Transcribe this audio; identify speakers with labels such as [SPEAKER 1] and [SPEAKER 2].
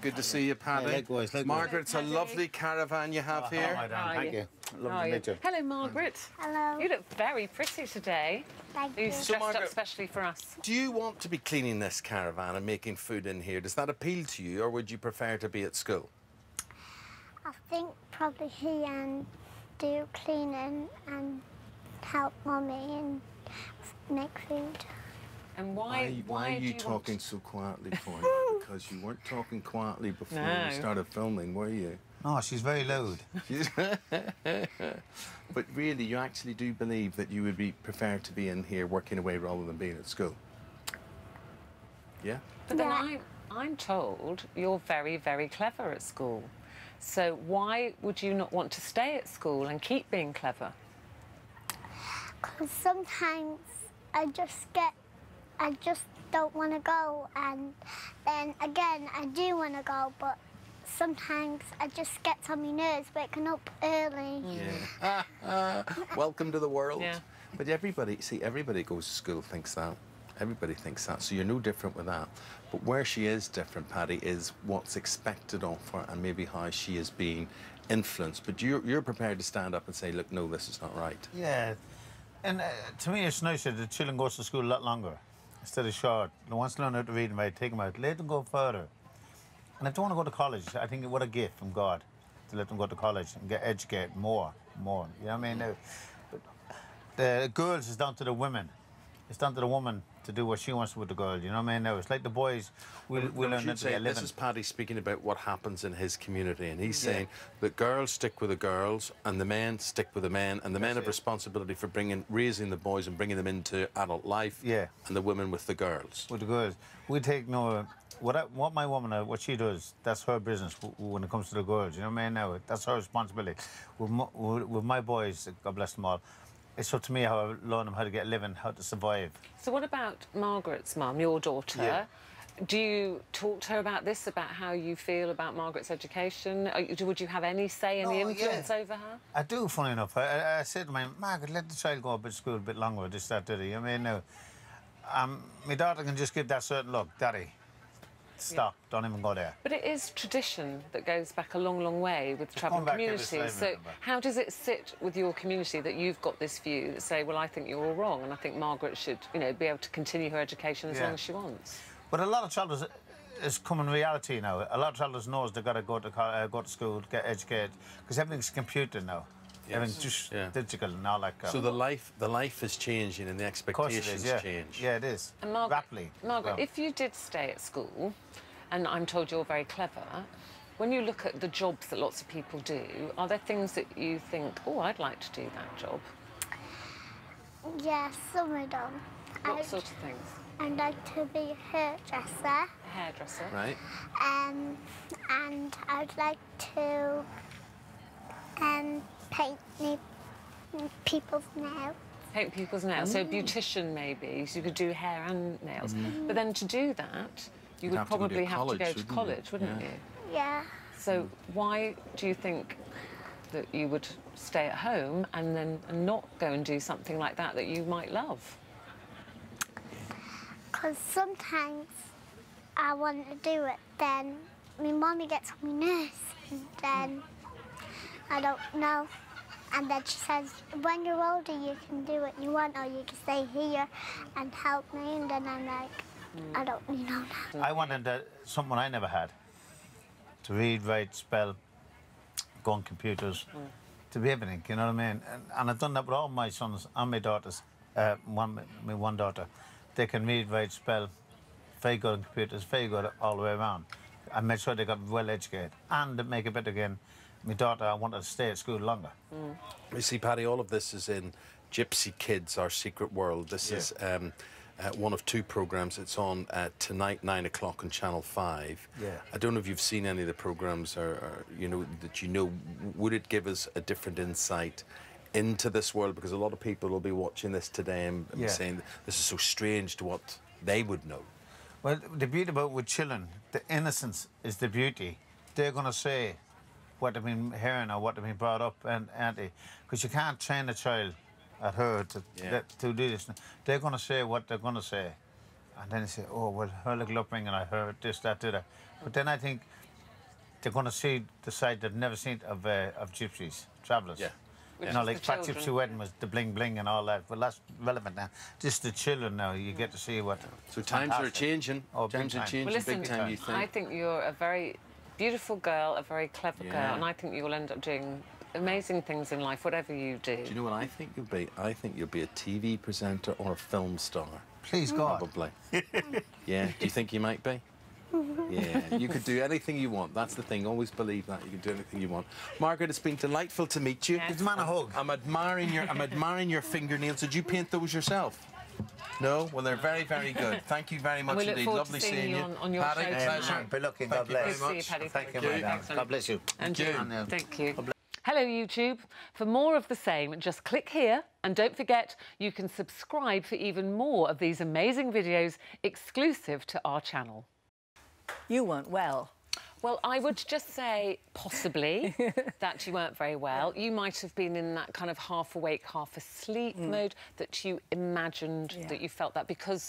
[SPEAKER 1] Good to see you, Paddy.
[SPEAKER 2] Yeah, likewise, likewise.
[SPEAKER 1] Margaret, it's a lovely caravan you have oh,
[SPEAKER 2] Hi,
[SPEAKER 1] here.
[SPEAKER 2] Dan. Thank
[SPEAKER 3] you?
[SPEAKER 2] you. Lovely to meet you.
[SPEAKER 3] Hello, Margaret.
[SPEAKER 4] Hello.
[SPEAKER 3] You look very pretty today.
[SPEAKER 4] Thank
[SPEAKER 3] You
[SPEAKER 4] you.
[SPEAKER 3] dressed up
[SPEAKER 1] Margaret-
[SPEAKER 3] especially for us.
[SPEAKER 1] Do you want to be cleaning this caravan and making food in here? Does that appeal to you, or would you prefer to be at school?
[SPEAKER 4] I think probably he and do cleaning and help mummy and make food.
[SPEAKER 3] And why?
[SPEAKER 1] why, are
[SPEAKER 3] do
[SPEAKER 1] you
[SPEAKER 3] want-
[SPEAKER 1] talking so quietly for you? Because you weren't talking quietly before
[SPEAKER 3] No.
[SPEAKER 1] we started filming, were you?
[SPEAKER 2] No, she's very loud.
[SPEAKER 1] but really, you actually do believe that you would be prefer to be in here working away rather than being at school? Yeah?
[SPEAKER 3] But then
[SPEAKER 4] Yeah.
[SPEAKER 3] I'm, I'm told you're very, very clever at school. So why would you not want to stay at school and keep being clever?
[SPEAKER 4] Because sometimes I just get, I just don't want to go. And then again, I do want to go, but sometimes I just get on my nerves waking up early.
[SPEAKER 1] Yeah. Welcome to the world.
[SPEAKER 3] Yeah.
[SPEAKER 1] But everybody, see, everybody goes to school thinks that. Everybody thinks that. So you're no different with that. But where she is different, Paddy, is what's expected of her and maybe how she is being influenced. But you're, you're prepared to stand up and say, look, no, this is not right.
[SPEAKER 2] Yeah. And uh, to me, it's nicer the children goes to school a lot longer instead of short. To learn how to read and write, take them out. Let them go further. And if they want to go to college, I think it what a gift from God to let them go to college and get educated more, more. You know what I mean? Uh, the girls is down to the women. It's down to the woman to do what she wants with the girl. You know what I mean? Now it's like the boys will will
[SPEAKER 1] No,
[SPEAKER 2] learn to
[SPEAKER 1] say,
[SPEAKER 2] get a
[SPEAKER 1] this is Paddy speaking about what happens in his community, and he's
[SPEAKER 2] Yeah.
[SPEAKER 1] saying that girls stick with the girls, and the men stick with the men, and the men
[SPEAKER 2] That's
[SPEAKER 1] have
[SPEAKER 2] it.
[SPEAKER 1] responsibility for bringing, raising the boys and bringing them into adult life.
[SPEAKER 2] Yeah.
[SPEAKER 1] And the women with the girls.
[SPEAKER 2] with the girls. We take no. What I, what my woman, uh, what she does, that's her business w- w- when it comes to the girls. You know what I mean? Now that's her responsibility. With my, with with my boys, God bless them all, it's up to me how I learn them how to get a living, how to survive.
[SPEAKER 3] So what about Margaret's mum, your daughter?
[SPEAKER 2] Yeah.
[SPEAKER 3] Do you talk to her about this, about how you feel about Margaret's education? Are you- Would you have any say, any
[SPEAKER 2] No,
[SPEAKER 3] influence
[SPEAKER 2] yeah.
[SPEAKER 3] over her?
[SPEAKER 2] I do, funny enough. I, I, said to my Margaret, let the child go a bit to school a bit longer. This, that, that. You I mean? Now, um, my daughter can just give that certain look, Daddy. Stop! Don't even go there.
[SPEAKER 3] But it is tradition that goes back a long, long way with
[SPEAKER 2] ever
[SPEAKER 3] communities.
[SPEAKER 2] so
[SPEAKER 3] how does it sit with your community that you've got this view that say, well, I think you're all wrong, and I think Margaret should, you know, be able to continue her education as
[SPEAKER 2] Yeah.
[SPEAKER 3] long as she wants?
[SPEAKER 2] But a lot of children is coming reality now. A lot of children knows they've got to go to uh, go to school, get educated, because everything's computer now. Everything's just
[SPEAKER 1] Yeah.
[SPEAKER 2] digital and all that.
[SPEAKER 1] So the life, the life is changing, and the
[SPEAKER 2] of course it
[SPEAKER 1] expectations
[SPEAKER 2] is. Yeah,
[SPEAKER 1] change.
[SPEAKER 2] yeah, it is.
[SPEAKER 3] And Margaret,
[SPEAKER 2] Rapidly.
[SPEAKER 3] Margaret,
[SPEAKER 2] Well,
[SPEAKER 3] if you did stay at school, and I'm told you're very clever, when you look at the jobs that lots of people do, are there things that you think, oh, I'd like to do that job?
[SPEAKER 4] Yeah, some of them.
[SPEAKER 3] What
[SPEAKER 4] I'd,
[SPEAKER 3] sort of things?
[SPEAKER 4] I'd like to be a hairdresser.
[SPEAKER 3] A hairdresser.
[SPEAKER 1] Right.
[SPEAKER 4] Um, and I'd like to um, paint new people's nails.
[SPEAKER 3] Paint people's nails. So a beautician maybe, so you could do hair and nails. Mm. But then to do that, you would
[SPEAKER 1] have to to
[SPEAKER 3] probably have
[SPEAKER 1] college,
[SPEAKER 3] to go to
[SPEAKER 1] wouldn't
[SPEAKER 3] college, wouldn't
[SPEAKER 1] Yeah.
[SPEAKER 3] you?
[SPEAKER 4] Yeah.
[SPEAKER 3] So why do you think that you would stay at home and then not go and do something like that that you might love?
[SPEAKER 4] Because sometimes I want to do it, then my mommy gets on my nerves, and then I don't know. And then she says, when you're older, you can do what you want, or you can stay here and help me. And then I'm like, I don't really know now.
[SPEAKER 2] I wanted uh, something I never had: to read, write, spell, go on computers, to be everything. You know what I mean? And, and I've done that with all my sons and my daughters. Uh, one, my one daughter, they can read, write, spell, very good on computers, very good all the way around. I made sure they got well educated and make it better again. My daughter, I wanted to stay at school longer.
[SPEAKER 1] You see, Paddy, all of this is in Gypsy Kids, Our Secret World. This
[SPEAKER 2] Yeah.
[SPEAKER 1] is um, uh, one of two programs. It's on uh, tonight, nine o'clock on Channel Five.
[SPEAKER 2] Yeah.
[SPEAKER 1] I don't know if you've seen any of the programs, or, or you know that you know. Would it give us a different insight? Into this world, because a lot of people will be watching this today and, and
[SPEAKER 2] Yeah.
[SPEAKER 1] saying this is so strange to what they would know.
[SPEAKER 2] Well, the beauty about with children, the innocence is the beauty. They're going to say what they've been hearing or what they've been brought up, and auntie, because you can't train a child at her to
[SPEAKER 1] Yeah.
[SPEAKER 2] let, to do this. They're going to say what they're going to say, and then they say, oh, well, her little upbringing, and I heard this, that, did that. But then I think they're going to see the side they've never seen of uh, of gypsies, travellers.
[SPEAKER 1] Yeah.
[SPEAKER 3] Which
[SPEAKER 2] You know, like
[SPEAKER 3] the
[SPEAKER 2] Fat Gypsy
[SPEAKER 3] children.
[SPEAKER 2] Wedding was the bling bling and all that. Well, that's relevant now. Just the children now, you get to see what.
[SPEAKER 1] So times are changing.
[SPEAKER 2] Oh, big
[SPEAKER 1] times are changing
[SPEAKER 3] Well, listen,
[SPEAKER 1] big time, you think?
[SPEAKER 3] I think you're a very beautiful girl, a very clever
[SPEAKER 1] Yeah.
[SPEAKER 3] girl, and I think you'll end up doing amazing things in life, whatever you do.
[SPEAKER 1] Do you know what I think you'll be? I think you'll be a TV presenter or a film star.
[SPEAKER 2] Please God.
[SPEAKER 1] Probably. yeah. Do you think you might be? Yeah. You could do anything you want. That's the thing. Always believe that you can do anything you want. Margaret, it's been delightful to meet you.
[SPEAKER 3] Yes.
[SPEAKER 2] Give the man a hug.
[SPEAKER 1] I'm admiring your I'm admiring your fingernails. Did you paint those yourself? No? Well, they're very, very good. Thank you very much indeed. Lovely
[SPEAKER 3] seeing
[SPEAKER 1] seeing
[SPEAKER 3] you
[SPEAKER 1] you.
[SPEAKER 3] on- on your
[SPEAKER 1] Paddy,
[SPEAKER 3] show
[SPEAKER 1] pleasure.
[SPEAKER 3] tonight.
[SPEAKER 2] Be looking, God bless.
[SPEAKER 3] Good to see you. Paddy.
[SPEAKER 2] Thank you,
[SPEAKER 3] Thank
[SPEAKER 2] my
[SPEAKER 3] you.
[SPEAKER 2] darling. God bless you.
[SPEAKER 3] And
[SPEAKER 1] Thank
[SPEAKER 3] you.
[SPEAKER 1] you.
[SPEAKER 2] And,
[SPEAKER 3] Thank you. Hello, YouTube. For more of the same, just click here and don't forget you can subscribe for even more of these amazing videos exclusive to our channel.
[SPEAKER 5] You weren't well.
[SPEAKER 3] Well, I would just say possibly that you weren't very well. You might have been in that kind of half awake, half asleep mm. mode that you imagined
[SPEAKER 5] Yeah.
[SPEAKER 3] that you felt that because